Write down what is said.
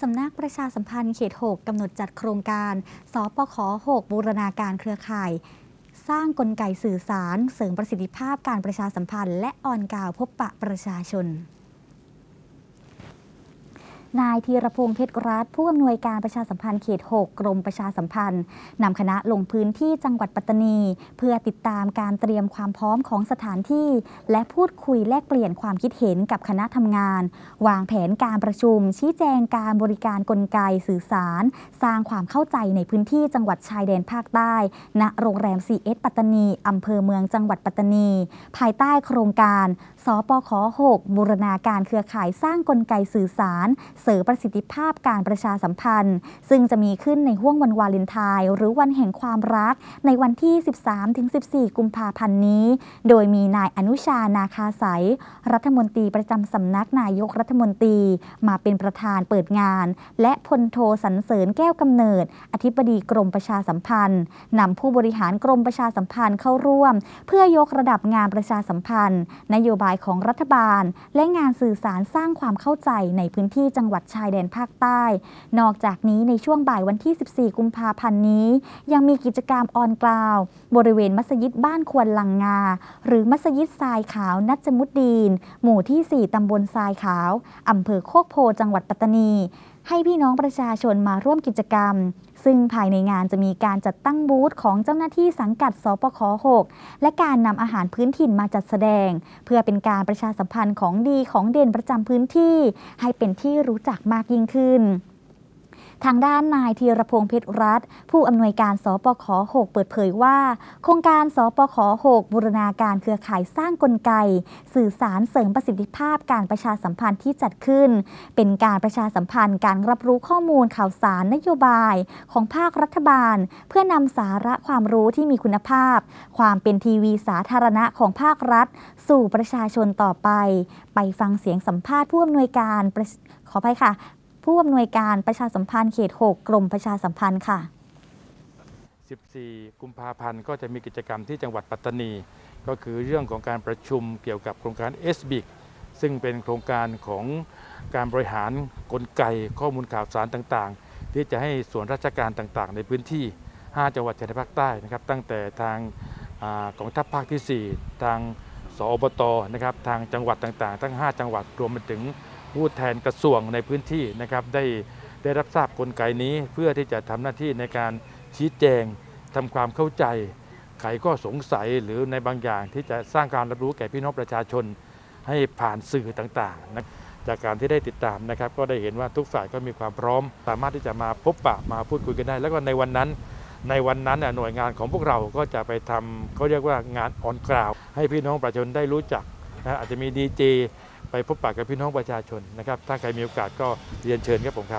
สำนักประชาสัมพันธ์เขต 6กำหนดจัดโครงการ สปข6บูรณาการเครือข่าย สร้างกลไกสื่อสาร เสริมประสิทธิภาพการประชาสัมพันธ์ และออนกล่าวพบปะประชาชน นายธีรพงษ์เพชรรัตผู้อำนวยการประชาสัมพันธ์เขต 6 กรมประชาสัมพันธ์นำคณะลงพื้นที่จังหวัดปัตตานี เพื่อติดตามการเตรียมความพร้อมของสถานที่ และพูดคุยแลกเปลี่ยนความคิดเห็นกับคณะทำงาน วางแผนการประชุม ชี้แจงการบริการกลไกสื่อสาร สร้างความเข้าใจในพื้นที่จังหวัดชายแดนภาคใต้ ณโรงแรม CS ปัตตานีอำเภอเมืองจังหวัดปัตตานี ภายใต้โครงการ สปข6บูรณาการเครือข่ายสร้างกลไกสื่อสาร เสริมประสิทธิภาพการประชาสัมพันธ์ ซึ่งจะมีขึ้นในห้วงวันวาเลนไทน์หรือวันแห่งความรัก ในวันที่ 13-14 กุมภาพันธ์นี้ โดยมีนายอนุชานาคาสายรัฐมนตรีประจำสำนักนายกรัฐมนตรี มาเป็นประธานเปิดงาน และพลโทสันเสริญแก้วกำเนิด อธิบดีกรมประชาสัมพันธ์นำผู้บริหารกรมประชาสัมพันธ์เข้าร่วม เพื่อยกระดับงานประชาสัมพันธ์ นโยบายของรัฐบาล และงานสื่อสารสร้างความเข้าใจในพื้นที่จังหวัดชายแดนภาคใต้ นอกจากนี้ในช่วงบ่ายวันที่ 14 กุมภาพันธ์นี้ ยังมีกิจกรรมออนกล่าว บริเวณมัสยิดบ้านควนลังงา หรือมัสยิดทรายขาวนัจมุดดีน หมู่ที่ 4 ตำบลทรายขาว อำเภอโคกโพจังหวัดปัตตานีให้พี่น้องประชาชนมาร่วมกิจกรรม ซึ่งภายในงานจะมีการจัดตั้งบูธของเจ้าหน้าที่สังกัดสปค6และการนำอาหารพื้นถิ่นมาจัดแสดง เพื่อเป็นการประชาสัมพันธ์ของดีของเด่นประจำพื้นที่ ให้เป็นที่รู้จักมากยิ่งขึ้น ทางด้านนายธีรพงษ์เพชรรัตน์ผู้อำนวยการสปข6เปิดเผยว่า โครงการสปข6บูรณาการเครือข่ายสร้างกลไก สื่อสารเสริมประสิทธิภาพการประชาสัมพันธ์ที่จัดขึ้น เป็นการประชาสัมพันธ์การรับรู้ข้อมูลข่าวสารนโยบาย ของภาครัฐบาล เพื่อนำสาระความรู้ที่มีคุณภาพ ความเป็นทีวีสาธารณะของภาครัฐ สู่ประชาชนต่อไป ไปฟังเสียงสัมภาษณ์ผู้อำนวยการขออภัยค่ะ ผู้อำนวยการประชาสัมพันธ์เขต 6 กรมประชาสัมพันธ์ค่ะ 14 กุมภาพันธ์ก็จะมีกิจกรรมที่จังหวัดปัตตานี ก็คือเรื่องของการประชุมเกี่ยวกับโครงการ s b i c ซึ่งเป็นโครงการของการบริหารกลไกข้อมูลข่าวสารต่างๆ ที่จะให้ส่วนราชการต่างๆ ในพื้นที่ 5 จังหวัดชายแดนภาคใต้นะครับ ตั้งแต่ทางกองทัพภาคที่ 4 ทางสอบตนะครับทางจังหวัดต่างๆ ทั้ง 5 จังหวัดรวมไปถึง ผู้แทนกระทรวงในพื้นที่นะครับได้ได้รับทราบกลไกนี้เพื่อที่จะทำหน้าที่ในการชี้แจงทำความเข้าใจ ไขข้อสงสัยหรือในบางอย่างที่จะสร้างการรับรู้แก่พี่น้องประชาชน ให้ผ่านสื่อต่างๆนะจากการที่ได้ติดตามนะครับก็ได้เห็นว่าทุกฝ่ายก็มีความพร้อม สามารถที่จะมาพบปะมาพูดคุยกันได้ แล้วก็ในวันนั้น ในวันนั้นหน่วยงานของพวกเราก็จะไปทำเขาเรียกว่างานออนกราวให้พี่น้องประชาชนได้รู้จักนะอาจจะมีดีเจ ไปพบปะกับพี่น้องประชาชนนะครับ ถ้าใครมีโอกาสก็เรียนเชิญครับผมครับ